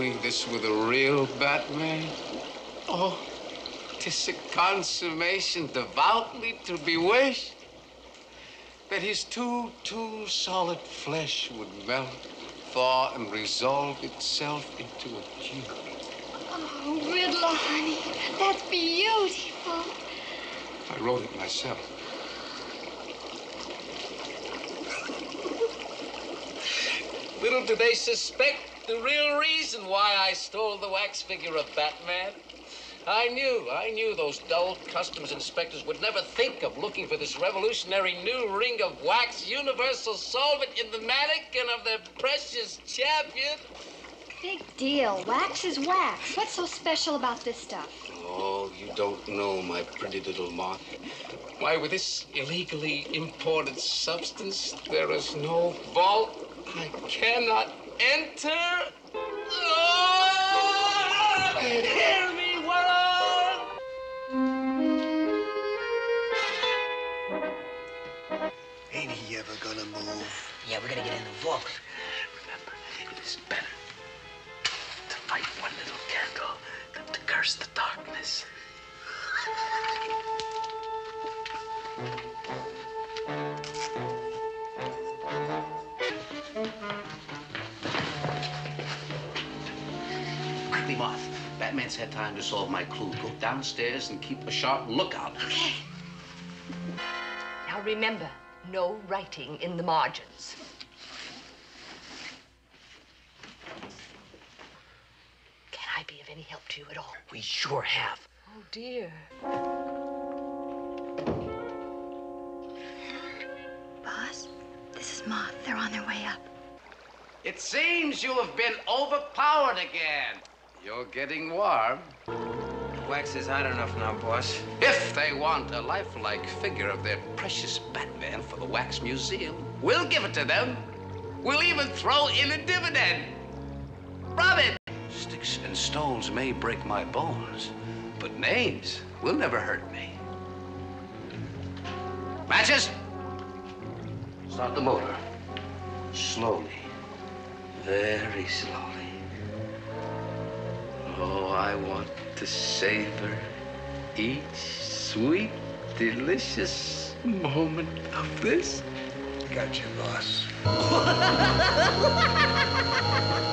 me this were the real Batman? Oh, tis a consummation devoutly to be wished that his too, too solid flesh would melt, thaw, and resolve itself into a dew. Oh, Riddler, honey, that's beautiful. I wrote it myself. Little do they suspect the real reason why I stole the wax figure of Batman. I knew, I knew those dull customs inspectors would never think of looking for this revolutionary new ring of wax universal solvent in the mannequin of their precious champion. Big deal. Wax is wax. What's so special about this stuff? Oh, you don't know, my pretty little moth. Why, with this illegally imported substance, there is no vault I cannot enter. Oh! Hear me, world! Ain't he ever gonna move? Yeah, we're gonna get in the vault. Remember, it is better to light one little candle than to curse the darkness. Batman's had time to solve my clue. Go downstairs and keep a sharp lookout. Okay. Now remember, no writing in the margins. Can I be of any help to you at all? We sure have. Oh, dear. Boss, this is Moth. They're on their way up. It seems you have been overpowered again. You're getting warm. The wax is hot enough now, boss. If they want a lifelike figure of their precious Batman for the Wax Museum, we'll give it to them. We'll even throw in a dividend. Robin! Sticks and stones may break my bones, but names will never hurt me. Matches? Start the motor. Slowly. Very slowly. Oh, I want to savor each sweet, delicious moment of this. Got you, boss.